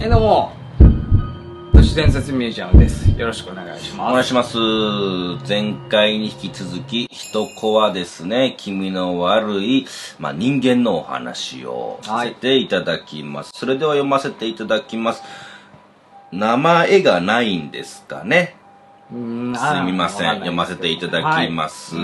えどうも都市伝説ミュージアムですよろしくお願いしおます願いします。前回に引き続き、一子はですね、気味の悪い、まあ、人間のお話をさせていただきます。それでは読ませていただきます。名前がないんですかね。うーんすみません。読ませていただきすます。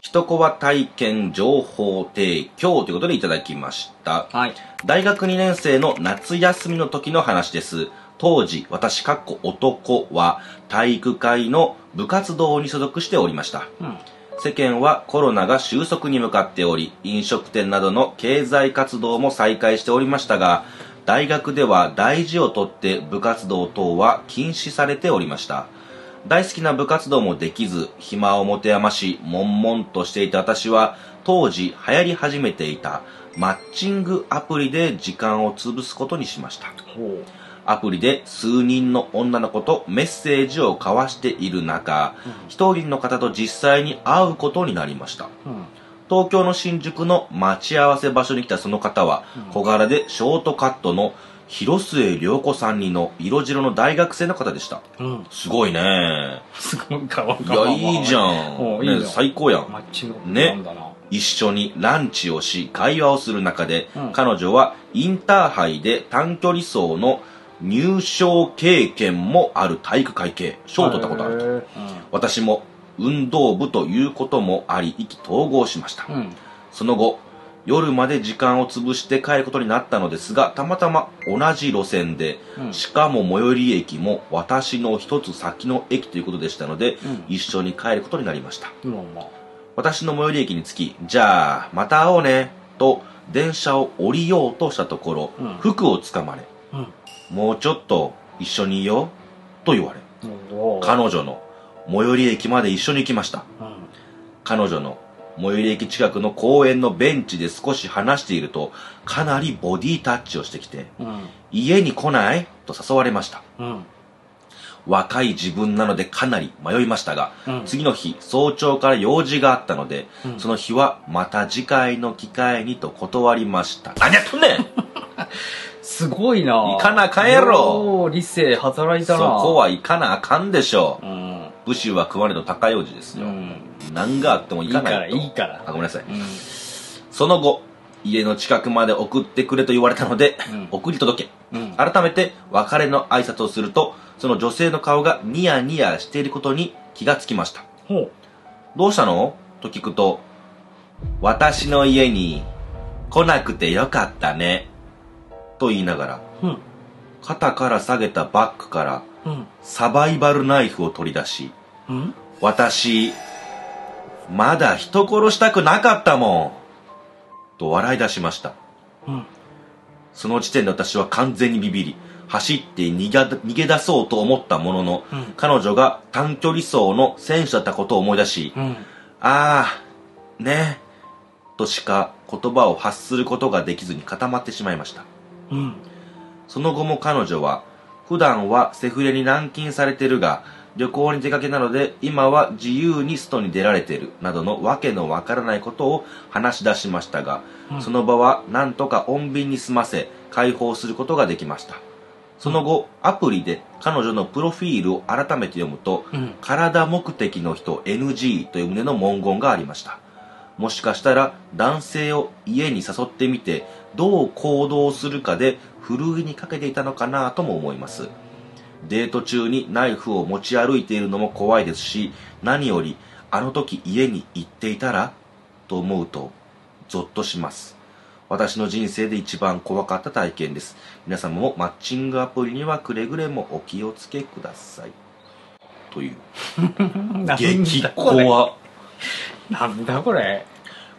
一子は体験情報提供ということでいただきました。はい、大学2年生の夏休みの時の話です。当時、私、かっこ男は、体育会の部活動に所属しておりました。うん世間はコロナが収束に向かっており、飲食店などの経済活動も再開しておりましたが、大学では大事をとって部活動等は禁止されておりました。大好きな部活動もできず、暇を持て余し、悶々としていた私は、当時流行り始めていたマッチングアプリで時間を潰すことにしました。ほアプリで数人の女の子とメッセージを交わしている中、一人の方と実際に会うことになりました。う、うん、東京の新宿の待ち合わせ場所に来たその方は、小柄でショートカットの広末涼子さんにの色白の大学生の方でした。うん、すごいね。すごいかわいや、いいじゃん。ね最高やん。マッチングね一緒にランチをし、会話をする中で、うん彼女はインターハイで短距離走の入賞経験もある体育会系、賞を取ったことあると。る私も運動部ということもあり、意気投合しました。その後、夜まで時間を潰して帰ることになったのですが、たまたま同じ路線で、うん。しかも最寄り駅も私の一つ先の駅ということでしたので、うん。一緒に帰ることになりました。まあま。あ私の最寄り駅に着き、じゃあ、また会おうね、と、電車を降りようとしたところ、うん。服をつかまれ、うん。もうちょっと一緒にいよう、と言われ、彼女の最寄り駅まで一緒に行きました。うん。彼女の最寄り駅近くの公園のベンチで少し話していると、かなりボディタッチをしてきて、うん。家に来ないと誘われました。うん。若い自分なのでかなり迷いましたが、うん。次の日早朝から用事があったので、うん。その日はまた次回の機会にと断りました。何やっとんねん！すごいな。行かなあかんやろ。理性働いたな。そこは行かなあかんでしょう。ん。う武士は食われの高用事ですよ、うん。何があっても行かないと。いいからいいから。あごめんなさい、うん。その後家の近くまで送ってくれと言われたので、うん。送り届け。うん。改めて別れの挨拶をするとその女性の顔がニヤニヤしていることに気がつきました。ほどうしたの？と聞くと、私の家に来なくてよかったね。と言いながら、肩から下げたバッグからうん。サバイバルナイフを取り出し、うん私、まだ人殺したくなかったもん。と笑い出しました。うんその時点で私は完全にビビり、走って逃げ出そうと思ったものの、うん彼女が短距離走の選手だったことを思い出し、うんああ、ねとしか言葉を発することができずに固まってしまいました。うんその後も彼女は、普段はセフレに軟禁されてるが、旅行に出かけなので今は自由に外に出られてる、などのわけのわからないことを話し出しましたが、うんその場はなんとか穏便に済ませ、解放することができました。その後、アプリで彼女のプロフィールを改めて読むと、うん体目的の人 NG という旨の文言がありました。もしかしたら男性を家に誘ってみてどう行動するかでふるいにかけていたのかなとも思います。デート中にナイフを持ち歩いているのも怖いですし、何よりあの時家に行っていたらと思うとゾッとします。私の人生で一番怖かった体験です。皆様もマッチングアプリにはくれぐれもお気をつけください。という。激怖。なんだこれ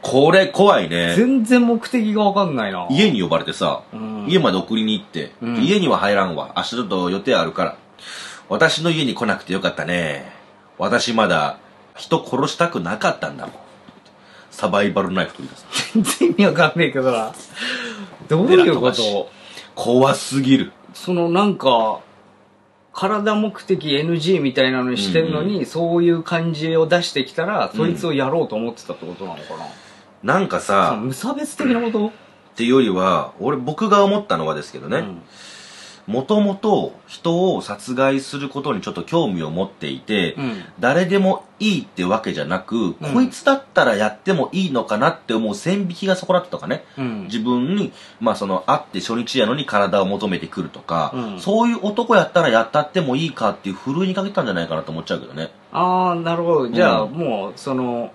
これ怖いね。全然目的がわかんないな家に呼ばれてさ、うん家まで送りに行って、うん家には入らんわ。明日ちょっと予定あるから。私の家に来なくてよかったね。私まだ人殺したくなかったんだもん。サバイバルナイフ取り出す。全然意味わかんないけどなどういうこと？怖すぎる。そのなんか体目的 NG みたいなのにしてるのに、そういう感じを出してきたら、そいつをやろうと思ってたってことなのかな、なんかそさの無差別的なこと？っていうよりは俺僕が思ったのはですけどね。うん。もともと人を殺害することにちょっと興味を持っていて、うん。誰でもいいってわけじゃなく、こいつだったらやってもいいのかなって思う線引きがそこだったとかね。うん。自分に、まあその、会って初日やのに体を求めてくるとか、うん。そういう男やったらやったってもいいかっていうふるいにかけたんじゃないかなと思っちゃうけどね。ああなるほど。じゃあ、うん。もうその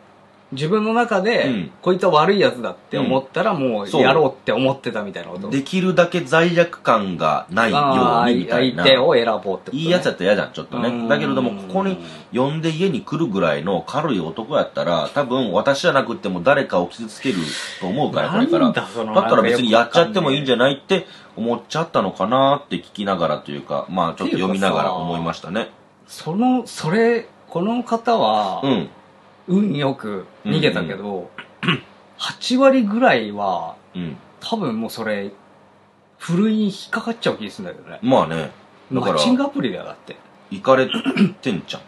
自分の中で、うんこいつは悪いやつだって思ったら、もうやろうって思ってたみたいなことできるだけ罪悪感がないよあうにみーたいな。相手を選ぼうってこと、ね、いいやつやったら嫌じゃん、ちょっとうね。んだけれども、ここに呼んで家に来るぐらいの軽い男やったら、多分私じゃなくても誰かを傷つけると思うから、これから。だったら別にやっちゃってもいいんじゃゃないって思っちゃったのかなって聞きながらというか、まあちょっと読みながら思いましたね。そのそれこの方は、うん。運よく逃げたけど、8割ぐらいはうん。多分もうそれふるいに引っかかっちゃう気がするんだけどねまあね。マッチングアプリだよだって行かれてんじゃん。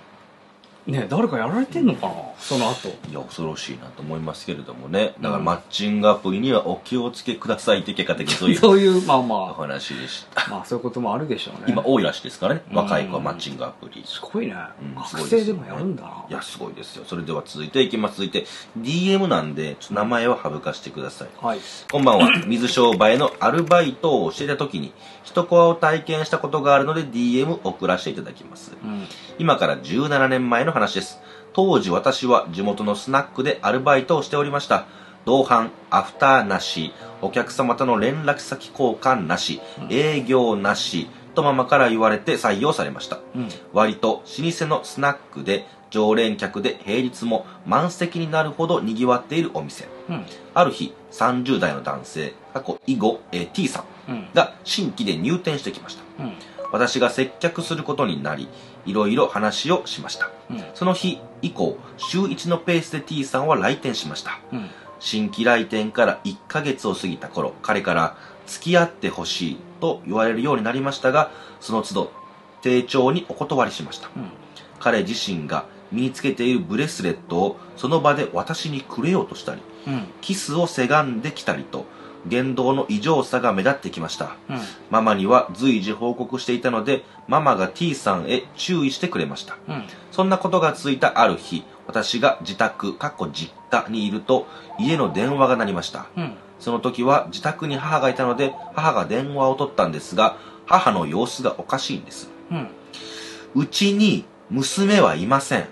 ねえ誰かやられてんのかな？その後いや、恐ろしいなと思いますけれどもね。だからうんマッチングアプリにはお気をつけくださいって結果的にそういう そういうまあおま話でした。あまあそういうこともあるでしょうね今多いらしいですからね。うん若い子はマッチングアプリ。すごいね、うん学生でもやるんだないや、すごいですよ。それでは続いていきます。続いて、DM なんで、ちょっと名前は省かしてください。はいこんばんは。水商売のアルバイトをしていた時に、一コアを体験したことがあるので DM 送らせていただきます。うん今から17年前の話です。当時私は地元のスナックでアルバイトをしておりました。同伴、アフターなし、お客様との連絡先交換なし、営業なし、とママから言われて採用されました。うん割と老舗のスナックで常連客で平日も満席になるほど賑わっているお店。うんある日、30代の男性、過去以後、えー T さんが新規で入店してきました。うん私が接客することになり、いろいろ話をしました。うんその日以降、週1のペースで T さんは来店しました。うん新規来店から1ヶ月を過ぎた頃、彼から付き合ってほしいと言われるようになりましたが、その都度、丁重にお断りしました。うん彼自身が身につけているブレスレットをその場で私にくれようとしたり、うんキスをせがんできたりと、言動の異常さが目立ってきました。うんママには随時報告していたので、ママが T さんへ注意してくれました。うんそんなことが続いたある日、私が自宅、かっこ実家にいると、家の電話が鳴りました。うんその時は自宅に母がいたので、母が電話を取ったんですが、母の様子がおかしいんです。うちに娘はいません。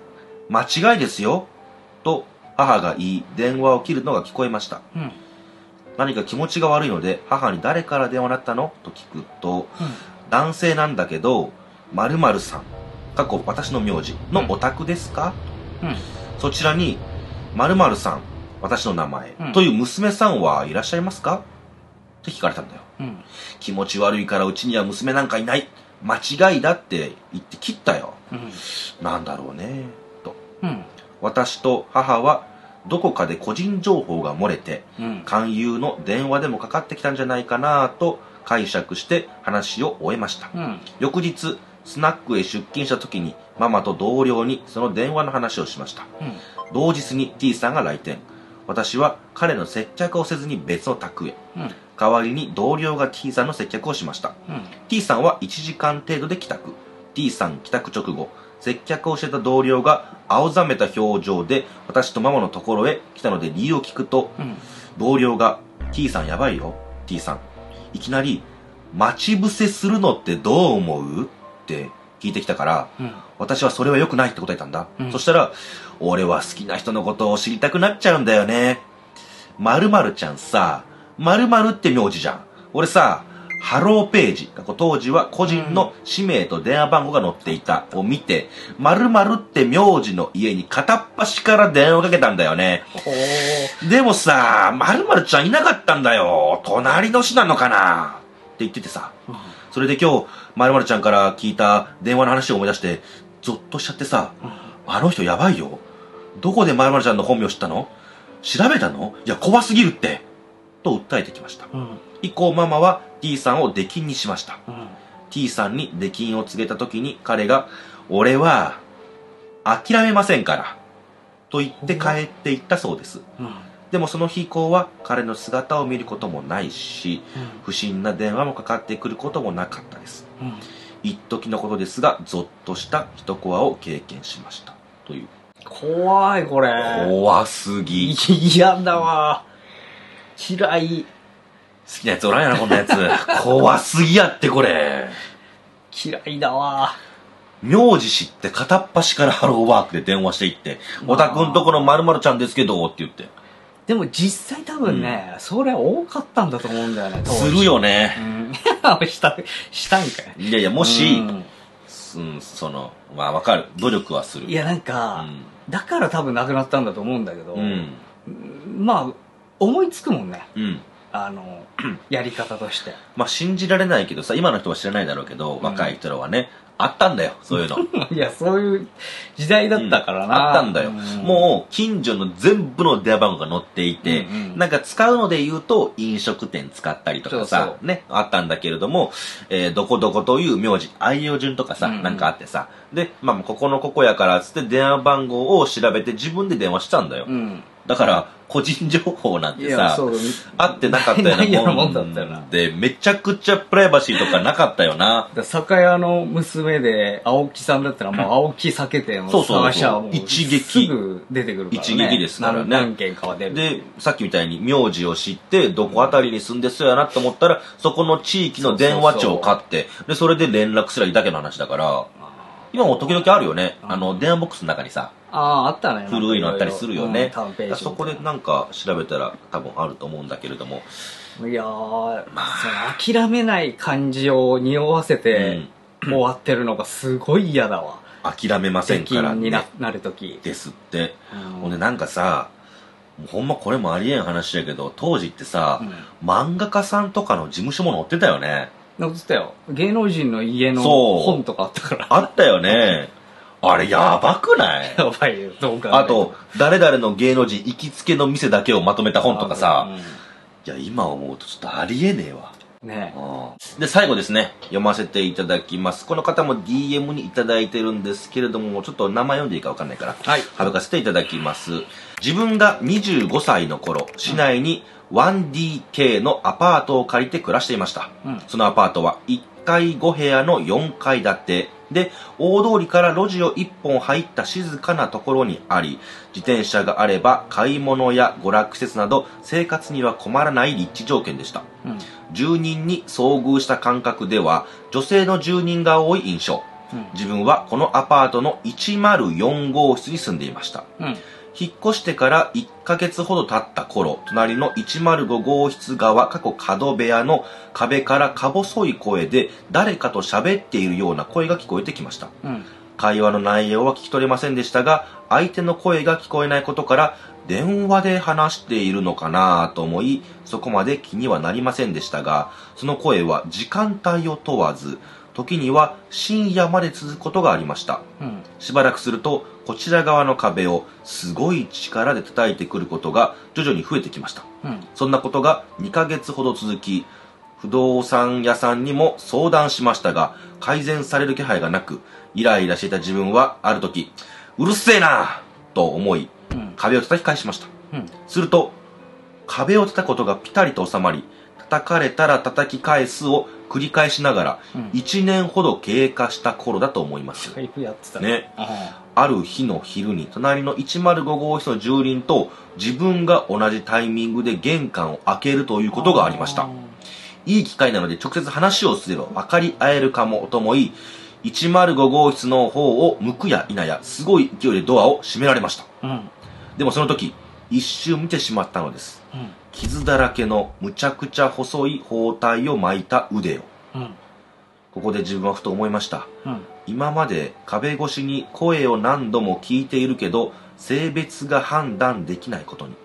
間違いですよ。と母が言い、電話を切るのが聞こえました。うん何か気持ちが悪いので、母に誰から電話だったの？と聞くと、男性なんだけど、〇〇さん、過去私の名字のお宅ですか、うんそちらに、〇〇さん、私の名前、うんという娘さんはいらっしゃいますか？って聞かれたんだよ。うん気持ち悪いからうちには娘なんかいない。間違いだって言って切ったよ。うんなんだろうね。と。うん私と母は、どこかで個人情報が漏れて、うん勧誘の電話でもかかってきたんじゃないかなと解釈して話を終えました。うん翌日、スナックへ出勤した時に、ママと同僚にその電話の話をしました。同日に T さんが来店。私は彼の接客をせずに別の宅へ。うん代わりに同僚が T さんの接客をしました。うん T さんは1時間程度で帰宅。T さん帰宅直後、接客をしてた同僚が青ざめた表情で私とママのところへ来たので理由を聞くと、うん同僚が T さんやばいよ。T さん。いきなり、待ち伏せするのってどう思う？って聞いてきたから、うん私はそれは良くないって答えたんだ。うんそしたら、俺は好きな人のことを知りたくなっちゃうんだよね。〇〇ちゃんさ、〇〇って名字じゃん。俺さ、ハローページ、当時は個人の氏名と電話番号が載っていたを見て、〇〇って名字の家に片っ端から電話かけたんだよね。ほでもさ、〇〇ちゃんいなかったんだよ。隣の市なのかな？って言っててさ。うそれで今日、〇〇ちゃんから聞いた電話の話を思い出して、ゾッとしちゃってさ、あの人やばいよ。どこで〇〇ちゃんの本名知ったの？調べたの？いや、怖すぎるって。と訴えてきました。うん以降ママは T さんを出禁にしました。うん。T さんに出禁を告げた時に彼が、俺は、諦めませんから。と言って帰っていったそうです。うん。でもその日以降は彼の姿を見ることもないし不審な電話もかかってくることもなかったです。うん。一時のことですがゾッとした一コアを経験しました。という。怖いこれ。怖すぎ。好嫌だわ。嫌いきなやつおらんやなこんなやつ。怖すぎやってこれ。嫌いだわ。名字知って片っ端からハローワークで電話していって「おたくんとこの〇〇ちゃんですけど」って言って。でも実際多分ね、それ多かったんだと思うんだよねするよね。うん。したしたんかい。いやいやもし、うん。うん、そのまあわかる。努力はする。いやなんか、だから多分なくなったんだと思うんだけど、うん。まあ思いつくもんね。うんあの やり方として。まあ信じられないけどさ今の人は知らないだろうけど、若い人らはねあったんだよそういうの。いやそういう時代だったからな、あったんだよ、うん。もう近所の全部の電話番号が載っていて、うんうん。なんか使うので言うと飲食店使ったりとかさそうそねあったんだけれども、えーどこどこという名字愛用順とかさ、うんうん。なんかあってさ。で、まあ、ここのここやからっつって電話番号を調べて自分で電話したんだよ、うんだから個人情報なんいてさあってなかったようなもんでめちゃくちゃプライバシーとかなかったよな。だ酒屋の娘で青木さんだったらもう青木酒店をそうそうそう。探しゃもう一撃。すぐ出てくるからね。一撃ですからね。何何件かは出る。で、さっきみたいに名字を知って、どこあたりに住んでそうやなと思ったら、そこの地域の電話帳を買って、で、それで連絡すりゃいいだけの話だから、今も時々あるよね。あの、電話ボックスの中にさ、あああったね古いのあったりするよね。うんそこでなんか調べたら多分あると思うんだけれども、いやー、その諦めない感じを匂わせて終わってるのがすごい嫌だわ諦めませ出んから禁になね。なるときですって。うんほんでなんかさ、ほんまこれもありえん話やけど、当時ってさ、漫画家さんとかの事務所も載ってたよね。載ってたよ。芸能人の家のそう。本とかあったから。あったよね。あれやばくない？やばいよどうかあと、誰々の芸能人行きつけの店だけをまとめた本とかさ、いや、今思うとちょっとありえねえわ。うん。ねで、最後ですね、読ませていただきます。この方も DM にいただいてるんですけれども、ちょっと名前読んでいいかわかんないから、はい。省かせていただきます。自分が25歳の頃、市内に 1DK のアパートを借りて暮らしていました。うん。そのアパートは1階5部屋の4階建て。で、大通りから路地を1本入った静かなところにあり、自転車があれば買い物や娯楽施設など生活には困らない立地条件でした。うん。住人に遭遇した感覚では女性の住人が多い印象。うん。自分はこのアパートの104号室に住んでいました。うん引っ越してから1ヶ月ほど経った頃隣の105号室側過去角部屋の壁からか細い声で誰かと喋っているような声が聞こえてきました。うん。会話の内容は聞き取れませんでしたが相手の声が聞こえないことから電話で話しているのかなと思いそこまで気にはなりませんでしたがその声は時間帯を問わず時には深夜まで続くことがありました。うん。しばらくするとこちら側の壁をすごい力で叩いてくることが徐々に増えてきました。うん。そんなことが2ヶ月ほど続き、不動産屋さんにも相談しましたが、改善される気配がなく、イライラしていた自分はある時、うるせえな！と思い、うん。壁を叩き返しました。うん。すると、壁を叩くことがピタリと収まり、叩かれたら叩き返すを繰り返しながら、うん。1年ほど経過した頃だと思います。ねあある日の昼に隣の105号室の住人と自分が同じタイミングで玄関を開けるということがありました。いい機会なので直接話をすれば分かり合えるかもと思い、105号室の方を向くや否や、すごい勢いでドアを閉められました。うんでもその時、一瞬見てしまったのです。うん傷だらけのむちゃくちゃ細い包帯を巻いた腕を。うんここで自分はふと思いました。うん今まで壁越しに声を何度も聞いているけど、性別が判断できないことに。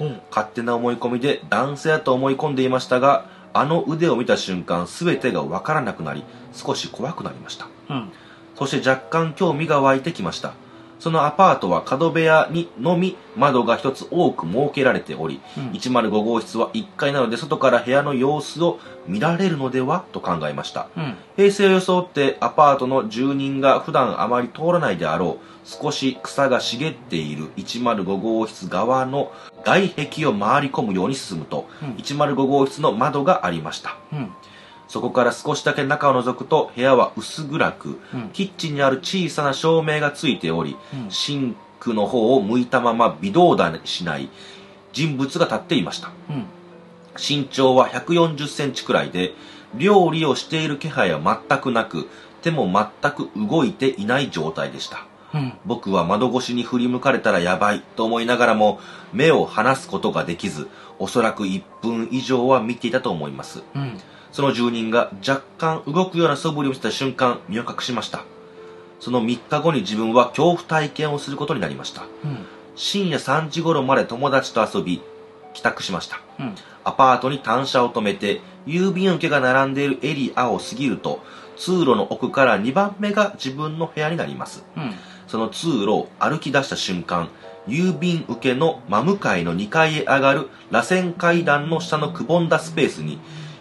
うん勝手な思い込みで男性だと思い込んでいましたが、あの腕を見た瞬間、全てがわからなくなり、少し怖くなりました。うんそして若干興味が湧いてきました。そのアパートは角部屋にのみ窓が一つ多く設けられており、うん。105号室は1階なので外から部屋の様子を見られるのではと考えました。うん。平成を装ってアパートの住人が普段あまり通らないであろう少し草が茂っている105号室側の外壁を回り込むように進むと、うん。105号室の窓がありました。うんそこから少しだけ中を覗くと部屋は薄暗く、うん。キッチンにある小さな照明がついており、うん。シンクの方を向いたまま微動だにしない人物が立っていました。うん。身長は140センチくらいで、料理をしている気配は全くなく、手も全く動いていない状態でした。うん。僕は窓越しに振り向かれたらやばいと思いながらも、目を離すことができず、おそらく1分以上は見ていたと思います。うんその住人が若干動くような素振りを見せた瞬間、身を隠しました。その3日後に自分は恐怖体験をすることになりました。うん深夜3時頃まで友達と遊び、帰宅しました。うんアパートに単車を止めて、郵便受けが並んでいるエリアを過ぎると、通路の奥から2番目が自分の部屋になります。うんその通路を歩き出した瞬間、郵便受けの真向かいの2階へ上がる螺旋階段の下のくぼんだスペースに、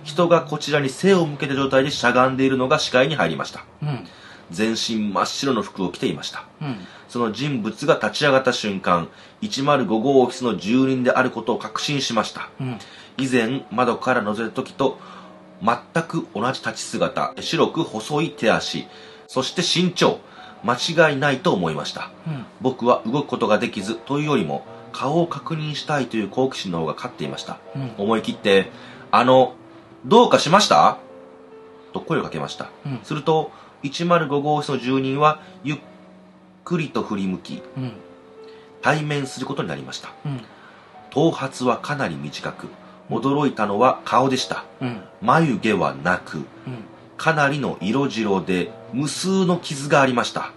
人がこちらに背を向けた状態でしゃがんでいるのが視界に入りました。うん。全身真っ白の服を着ていました。うん。その人物が立ち上がった瞬間、105号オフィスの住人であることを確信しました。うん。以前窓から覗いた時と全く同じ立ち姿白く細い手足そして身長間違いないと思いました。うん。僕は動くことができずというよりも顔を確認したいという好奇心の方が勝っていました。うん。思い切って「あのどうかしました?」と声をかけました。うん。すると105号室の住人はゆっくりと振り向きうん。対面することになりました。うん。頭髪はかなり短く驚いたのは顔でした。うん。眉毛はなくうん。かなりの色白で無数の傷がありました。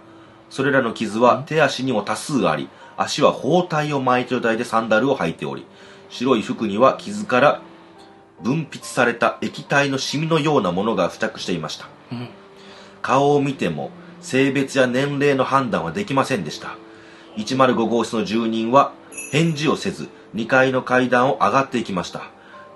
それらの傷は手足にも多数あり足は包帯を巻いた状態でサンダルを履いており白い服には傷から分泌された液体のシミのようなものが付着していました。うん顔を見ても性別や年齢の判断はできませんでした。105号室の住人は返事をせず2階の階段を上がっていきました。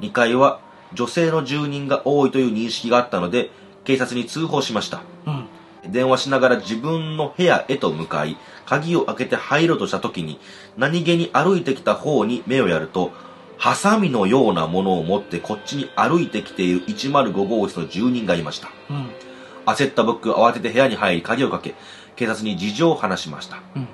2階は女性の住人が多いという認識があったので警察に通報しました。うん電話しながら自分の部屋へと向かい鍵を開けて入ろうとした時に何気に歩いてきた方に目をやるとハサミのようなものを持ってこっちに歩いてきている105号室の住人がいました。うん。焦った僕は慌てて部屋に入り鍵をかけ警察に事情を話しました。うん。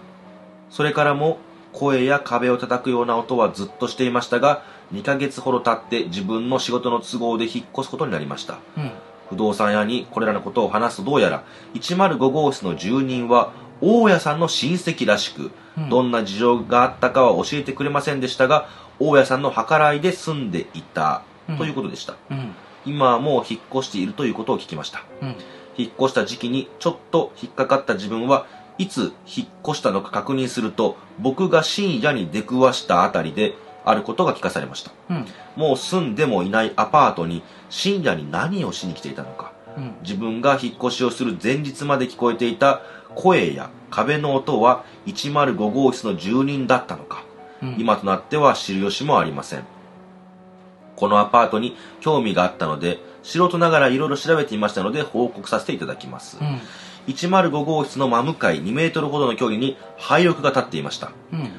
それからも声や壁を叩くような音はずっとしていましたが2ヶ月ほど経って自分の仕事の都合で引っ越すことになりました。うん。不動産屋にこれらのことを話すとどうやら105号室の住人は大家さんの親戚らしく、うん。どんな事情があったかは教えてくれませんでしたが大家さんの計らいで住んでいたうん。ということでした、うん。今はもう引っ越しているということを聞きました。うん。引っ越した時期にちょっと引っかかった自分はいつ引っ越したのか確認すると僕が深夜に出くわしたあたりであることが聞かされました。うん。もう住んでもいないアパートに深夜に何をしに来ていたのか。うん。自分が引っ越しをする前日まで聞こえていた声や壁の音は105号室の住人だったのか。うん。今となっては知る由もありません。このアパートに興味があったので素人ながらいろいろ調べていましたので報告させていただきます。うん。105号室の真向かい2メートルほどの距離に廃屋が立っていました。うん。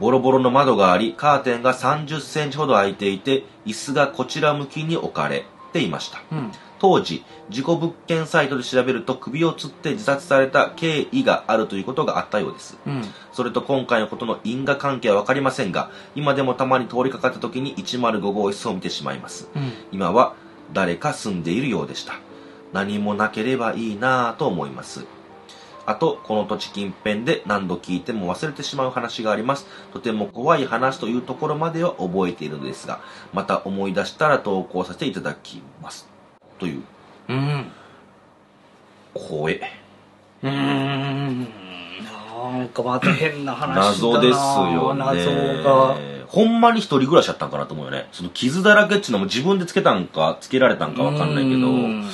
ボロボロの窓がありカーテンが30センチほど開いていて椅子がこちら向きに置かれていました。うん。当時事故物件サイトで調べると首を吊って自殺された経緯があるということがあったようです。うん。それと今回のことの因果関係は分かりませんが今でもたまに通りかかった時に105号室を見てしまいます。うん。今は誰か住んでいるようでした。何もなければいいなぁと思いますあとこの土地近辺で何度聞いても忘れてしまう話があります。とても怖い話というところまでは覚えているのですがまた思い出したら投稿させていただきます。という。うん。声うーん。なんかまた変な話だな。謎ですよね。謎が。ほんまに一人暮らしやったんかなと思うよね。その傷だらけっちゅうのも自分でつけたんかつけられたんかわかんないけど。うん。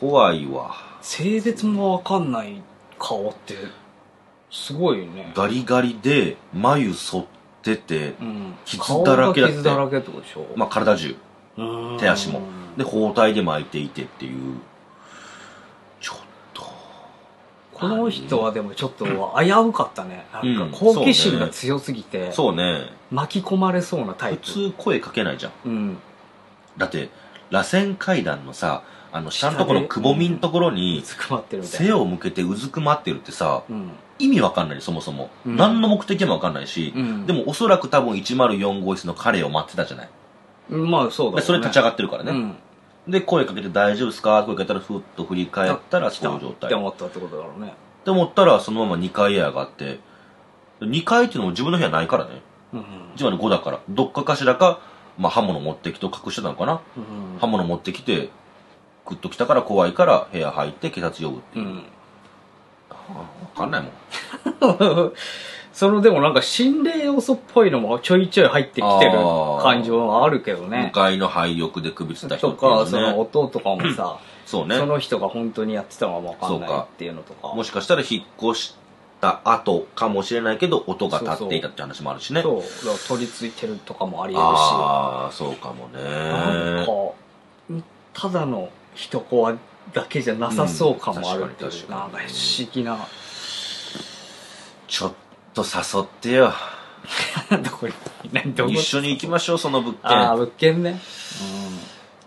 怖いわ。性別もわかんない顔ってすごいね。ガリガリで眉剃ってて、うん。傷だらけだって。傷だらけってことでしょ？まあ体中。うん。手足も。で包帯で巻いていてっていう。ちょっと。この人はでもちょっと危うかったね。なんかうん。好奇心が強すぎて。そうね。巻き込まれそうなタイ普プ通声かけないじゃん。うん。だって螺旋階段のさあの下のところのくぼみのところに背を向けてうずくまってるってさうん。意味わかんないそもそも、うん。何の目的もわかんないし、うん。でもおそらく多分104号室の彼を待ってたじゃない。まあそうだね。でそれ立ち上がってるからね、うん。で声かけて大丈夫ですか？声かけたらふっと振り返ったらそういう状態。って思ったってことだろうね。って思ったらそのまま2階へ上がって2階っていうのも自分の部屋ないからね。うん。つまり5だから。どっかかしらか、まあ、刃物持ってきて隠してたのかな。うん。刃物持ってきてグッと来たから怖いから部屋入って警察呼ぶっていう。う、ん。分かんないもん。そのでもなんか心霊要素っぽいのもちょいちょい入ってきてる感情はあるけど向ねかいの廃屋で首つった人とっていうのかそのね音とかもさ そうね。その人が本当にやってたのかもわかんないそうかっていうのとか。もしかしたら引っ越した後かもしれないけど音が立っていたって話もあるしね。そう。だから取り付いてるとかもありえるし。ああそうかもなんねかただの人コアだけじゃなさそう感もあるっていう、うんなんか不思議な。ちょっと誘ってよ。どこに何どこ一緒に行きましょうその物件。ああ物件ね。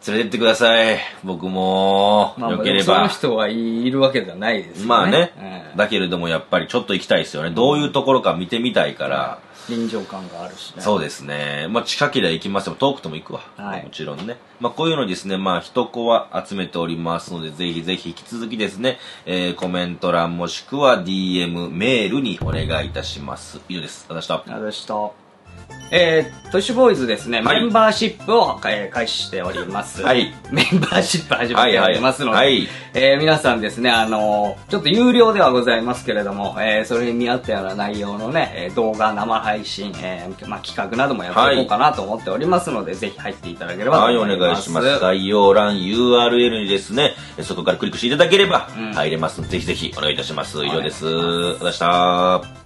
連れてってください。僕もよけれそのば人はいるわけじゃないですよね。まあね。うん。だけれどもやっぱりちょっと行きたいですよね。どういうところか見てみたいから臨場感があるしねそうですね。まあ、近ければ行きますよ。遠くとも行くわ。はいもちろんね。まあ、こういうのですね、まあ、一子は集めておりますので、ぜひぜひ引き続きですね、えー、コメント欄もしくは DM、メールにお願いいたします。以上です。ありがとうえー、トッシュボーイズですね、はいメンバーシップを、えー開始しております。はいメンバーシップ始めておりますので、はいはいえー皆さんですね、あのーちょっと有料ではございますけれども、えーそれに見合ったような内容のね、えー動画、生配信、えーまあ、企画などもやっていこうかなと思っておりますので、ぜひ入っていただければとはい、お思います。願いします。概要欄 URL にですね、そこからクリックしていただければうん入れますので、ぜひぜひお願いいたします。以上ですありがとうございました。